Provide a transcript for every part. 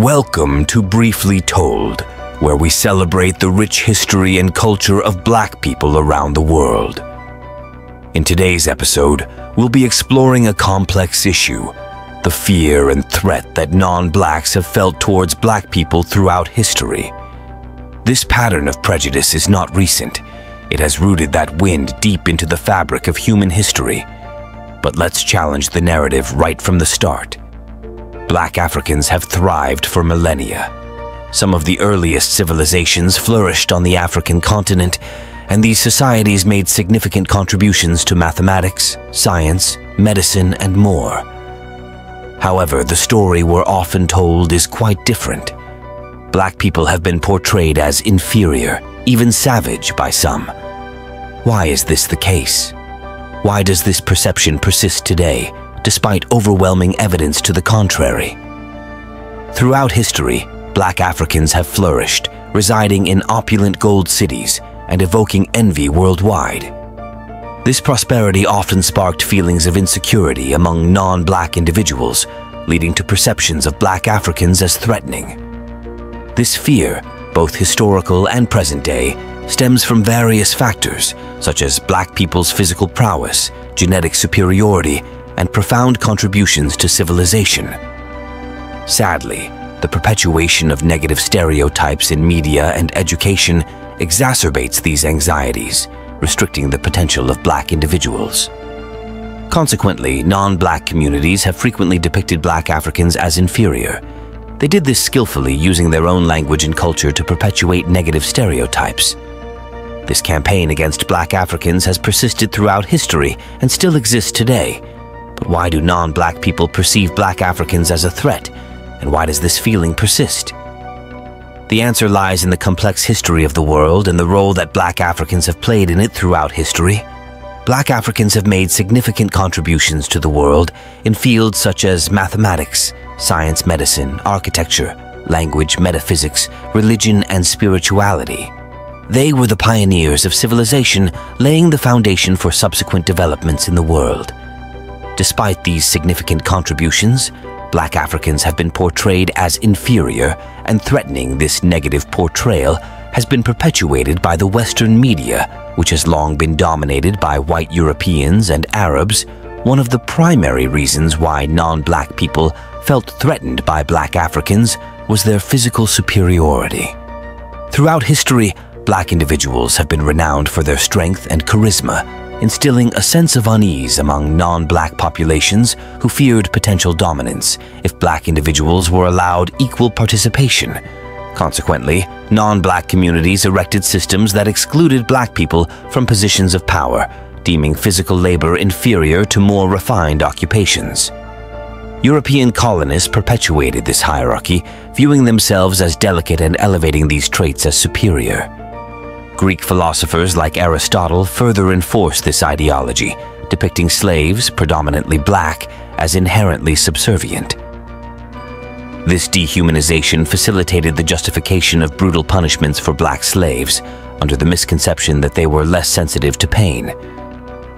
Welcome to Briefly Told, where we celebrate the rich history and culture of black people around the world. In today's episode, we'll be exploring a complex issue the fear and threat that non blacks have felt towards black people throughout history. This pattern of prejudice is not recent, it has rooted that wind deep into the fabric of human history. But let's challenge the narrative right from the start. Black Africans have thrived for millennia. Some of the earliest civilizations flourished on the African continent, and these societies made significant contributions to mathematics, science, medicine, and more. However, the story we're often told is quite different. Black people have been portrayed as inferior, even savage by some. Why is this the case? Why does this perception persist today, despite overwhelming evidence to the contrary? Throughout history, black Africans have flourished, residing in opulent gold cities and evoking envy worldwide. This prosperity often sparked feelings of insecurity among non-black individuals, leading to perceptions of black Africans as threatening. This fear, both historical and present day, stems from various factors, such as black people's physical prowess, genetic superiority, and profound contributions to civilization. Sadly, the perpetuation of negative stereotypes in media and education exacerbates these anxieties, restricting the potential of black individuals. Consequently, non-black communities have frequently depicted black Africans as inferior. They did this skillfully using their own language and culture to perpetuate negative stereotypes. This campaign against black Africans has persisted throughout history and still exists today. But why do non-black people perceive black Africans as a threat, and why does this feeling persist? The answer lies in the complex history of the world and the role that black Africans have played in it throughout history. Black Africans have made significant contributions to the world in fields such as mathematics, science, medicine, architecture, language, metaphysics, religion, and spirituality. They were the pioneers of civilization, laying the foundation for subsequent developments in the world. Despite these significant contributions, black Africans have been portrayed as inferior, and threatening this negative portrayal has been perpetuated by the Western media, which has long been dominated by white Europeans and Arabs, one of the primary reasons why non-black people felt threatened by black Africans was their physical superiority. Throughout history, black individuals have been renowned for their strength and charisma, instilling a sense of unease among non-black populations who feared potential dominance if black individuals were allowed equal participation. Consequently, non-black communities erected systems that excluded black people from positions of power, deeming physical labor inferior to more refined occupations. European colonists perpetuated this hierarchy, viewing themselves as delicate and elevating these traits as superior. Greek philosophers like Aristotle further enforced this ideology, depicting slaves, predominantly black, as inherently subservient. This dehumanization facilitated the justification of brutal punishments for black slaves, under the misconception that they were less sensitive to pain.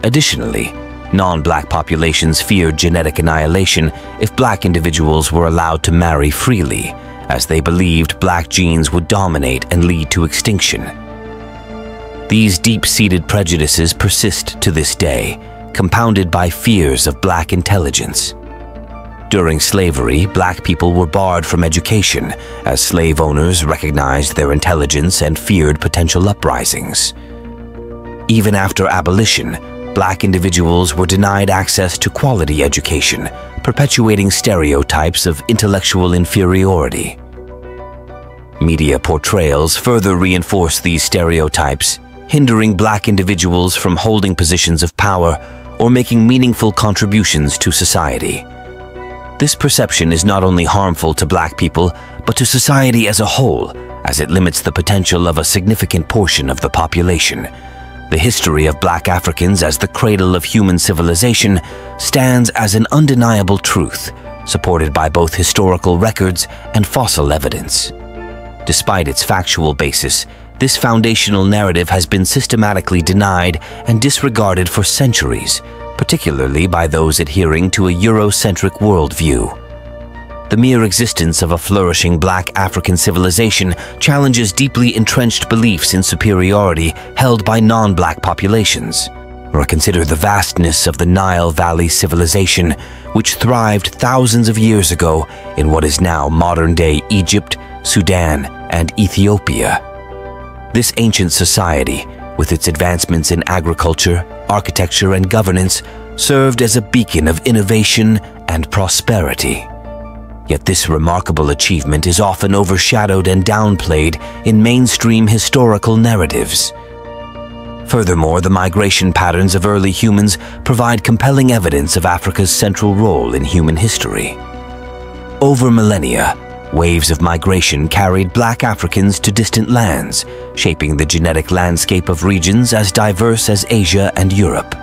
Additionally, non-black populations feared genetic annihilation if black individuals were allowed to marry freely, as they believed black genes would dominate and lead to extinction. These deep-seated prejudices persist to this day, compounded by fears of black intelligence. During slavery, black people were barred from education as slave owners recognized their intelligence and feared potential uprisings. Even after abolition, black individuals were denied access to quality education, perpetuating stereotypes of intellectual inferiority. Media portrayals further reinforce these stereotypes, hindering black individuals from holding positions of power or making meaningful contributions to society. This perception is not only harmful to black people, but to society as a whole, as it limits the potential of a significant portion of the population. The history of black Africans as the cradle of human civilization stands as an undeniable truth, supported by both historical records and fossil evidence. Despite its factual basis, this foundational narrative has been systematically denied and disregarded for centuries, particularly by those adhering to a Eurocentric worldview. the mere existence of a flourishing black African civilization challenges deeply entrenched beliefs in superiority held by non-black populations. Or consider the vastness of the Nile Valley civilization, which thrived thousands of years ago in what is now modern-day Egypt, Sudan, and Ethiopia. This ancient society, with its advancements in agriculture, architecture, and governance, served as a beacon of innovation and prosperity. Yet this remarkable achievement is often overshadowed and downplayed in mainstream historical narratives. Furthermore, the migration patterns of early humans provide compelling evidence of Africa's central role in human history. Over millennia, waves of migration carried black Africans to distant lands, shaping the genetic landscape of regions as diverse as Asia and Europe.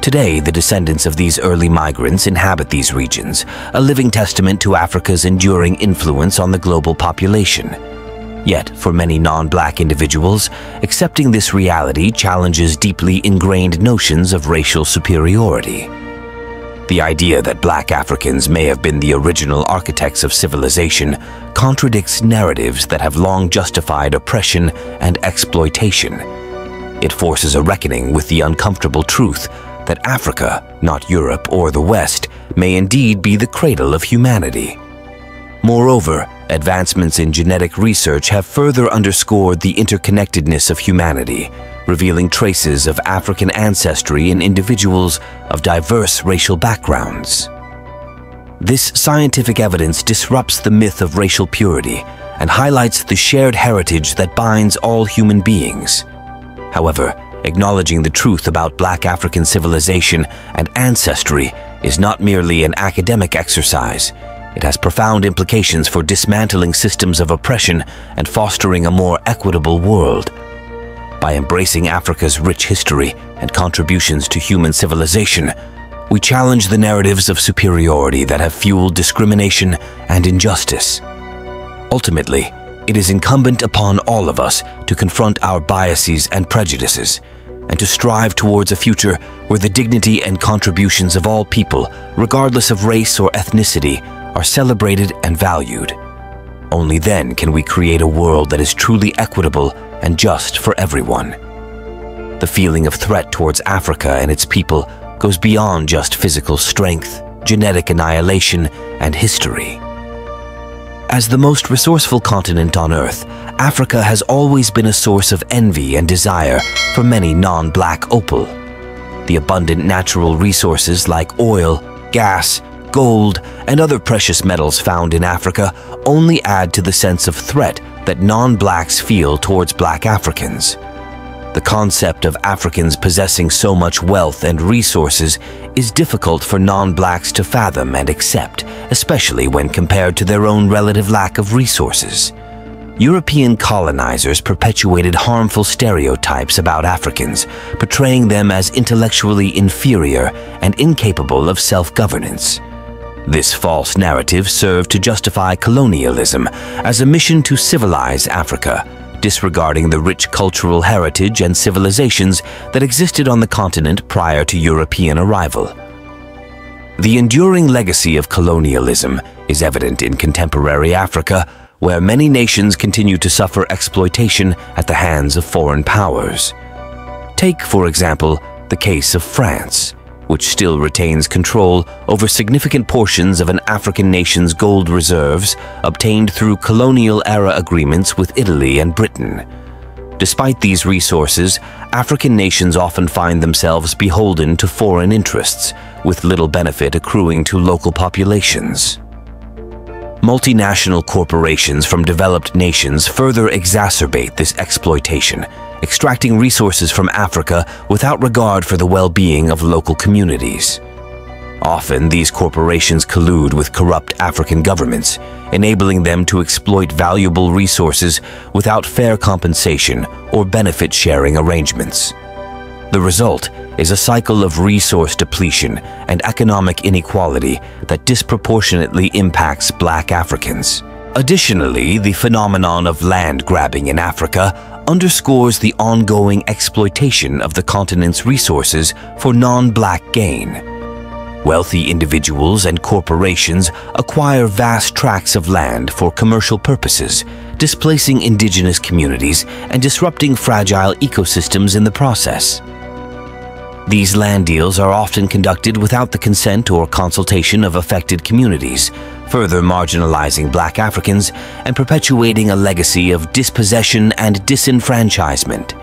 Today, the descendants of these early migrants inhabit these regions, a living testament to Africa's enduring influence on the global population. Yet, for many non-black individuals, accepting this reality challenges deeply ingrained notions of racial superiority. The idea that black Africans may have been the original architects of civilization contradicts narratives that have long justified oppression and exploitation. It forces a reckoning with the uncomfortable truth that Africa, not Europe or the West, may indeed be the cradle of humanity. Moreover, advancements in genetic research have further underscored the interconnectedness of humanity, revealing traces of African ancestry in individuals of diverse racial backgrounds. This scientific evidence disrupts the myth of racial purity and highlights the shared heritage that binds all human beings. However, acknowledging the truth about black African civilization and ancestry is not merely an academic exercise. It has profound implications for dismantling systems of oppression and fostering a more equitable world. By embracing Africa's rich history and contributions to human civilization, we challenge the narratives of superiority that have fueled discrimination and injustice. Ultimately, it is incumbent upon all of us to confront our biases and prejudices and to strive towards a future where the dignity and contributions of all people, regardless of race or ethnicity, are celebrated and valued. Only then can we create a world that is truly equitable and just for everyone. The feeling of threat towards Africa and its people goes beyond just physical strength, genetic annihilation, and history. As the most resourceful continent on Earth, Africa has always been a source of envy and desire for many non-black opal. The abundant natural resources like oil, gas, gold, and other precious metals found in Africa only add to the sense of threat that non-blacks feel towards black Africans. The concept of Africans possessing so much wealth and resources is difficult for non-blacks to fathom and accept, especially when compared to their own relative lack of resources. European colonizers perpetuated harmful stereotypes about Africans, portraying them as intellectually inferior and incapable of self-governance. This false narrative served to justify colonialism as a mission to civilize Africa, disregarding the rich cultural heritage and civilizations that existed on the continent prior to European arrival. The enduring legacy of colonialism is evident in contemporary Africa, where many nations continue to suffer exploitation at the hands of foreign powers. Take, for example, the case of France which still retains control over significant portions of an African nation's gold reserves obtained through colonial-era agreements with Italy and Britain. Despite these resources, African nations often find themselves beholden to foreign interests, with little benefit accruing to local populations. Multinational corporations from developed nations further exacerbate this exploitation, extracting resources from Africa without regard for the well-being of local communities. Often, these corporations collude with corrupt African governments, enabling them to exploit valuable resources without fair compensation or benefit-sharing arrangements. The result is a cycle of resource depletion and economic inequality that disproportionately impacts black Africans. Additionally, the phenomenon of land grabbing in Africa underscores the ongoing exploitation of the continent's resources for non-black gain. Wealthy individuals and corporations acquire vast tracts of land for commercial purposes, displacing indigenous communities and disrupting fragile ecosystems in the process. These land deals are often conducted without the consent or consultation of affected communities, further marginalizing black Africans and perpetuating a legacy of dispossession and disenfranchisement.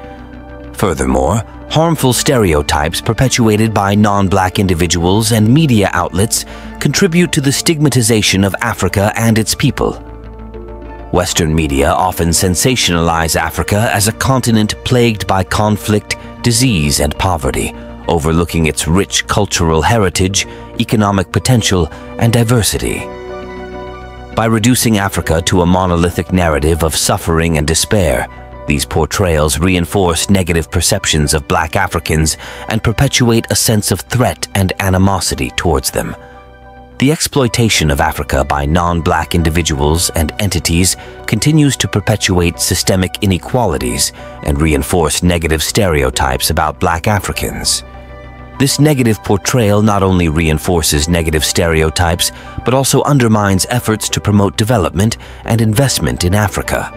Furthermore, harmful stereotypes perpetuated by non-black individuals and media outlets contribute to the stigmatization of Africa and its people. Western media often sensationalize Africa as a continent plagued by conflict, disease, and poverty, overlooking its rich cultural heritage, economic potential, and diversity. By reducing Africa to a monolithic narrative of suffering and despair, these portrayals reinforce negative perceptions of black Africans and perpetuate a sense of threat and animosity towards them. The exploitation of Africa by non-black individuals and entities continues to perpetuate systemic inequalities and reinforce negative stereotypes about black Africans. This negative portrayal not only reinforces negative stereotypes, but also undermines efforts to promote development and investment in Africa.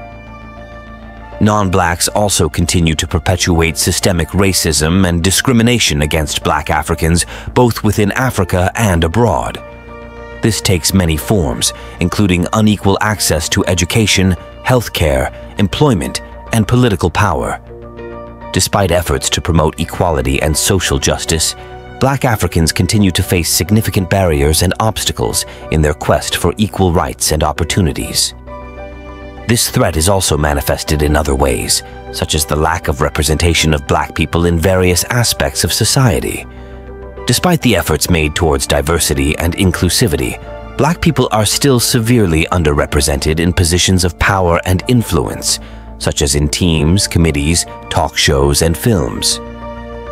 Non-blacks also continue to perpetuate systemic racism and discrimination against black Africans both within Africa and abroad. This takes many forms, including unequal access to education, healthcare, employment, and political power. Despite efforts to promote equality and social justice, black Africans continue to face significant barriers and obstacles in their quest for equal rights and opportunities. This threat is also manifested in other ways, such as the lack of representation of black people in various aspects of society. Despite the efforts made towards diversity and inclusivity, black people are still severely underrepresented in positions of power and influence, such as in teams, committees, talk shows, and films.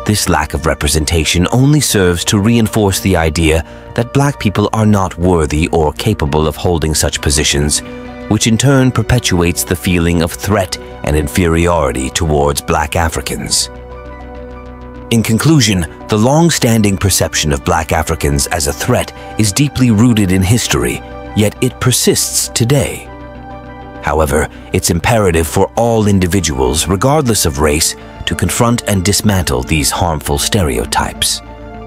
This lack of representation only serves to reinforce the idea that black people are not worthy or capable of holding such positions, which in turn perpetuates the feeling of threat and inferiority towards black Africans. In conclusion, the long-standing perception of black Africans as a threat is deeply rooted in history, yet it persists today. However, it's imperative for all individuals, regardless of race, to confront and dismantle these harmful stereotypes.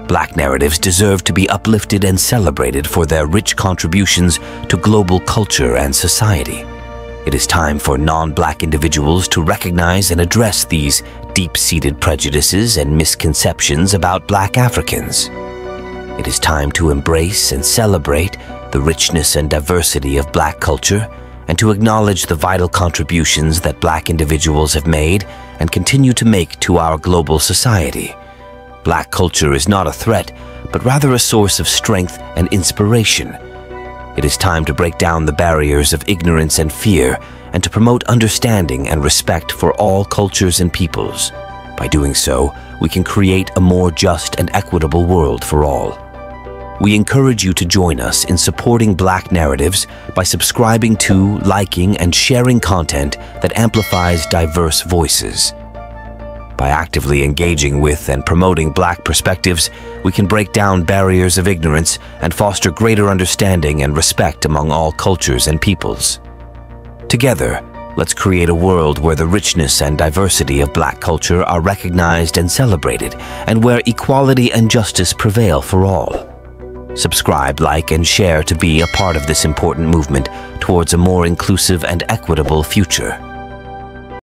Black narratives deserve to be uplifted and celebrated for their rich contributions to global culture and society. It is time for non-black individuals to recognize and address these deep-seated prejudices and misconceptions about black Africans. It is time to embrace and celebrate the richness and diversity of black culture and to acknowledge the vital contributions that black individuals have made and continue to make to our global society. Black culture is not a threat, but rather a source of strength and inspiration. It is time to break down the barriers of ignorance and fear and to promote understanding and respect for all cultures and peoples. By doing so, we can create a more just and equitable world for all. We encourage you to join us in supporting Black narratives by subscribing to, liking, and sharing content that amplifies diverse voices. By actively engaging with and promoting Black perspectives, we can break down barriers of ignorance and foster greater understanding and respect among all cultures and peoples. Together, let's create a world where the richness and diversity of Black culture are recognized and celebrated, and where equality and justice prevail for all. Subscribe, like, and share to be a part of this important movement towards a more inclusive and equitable future.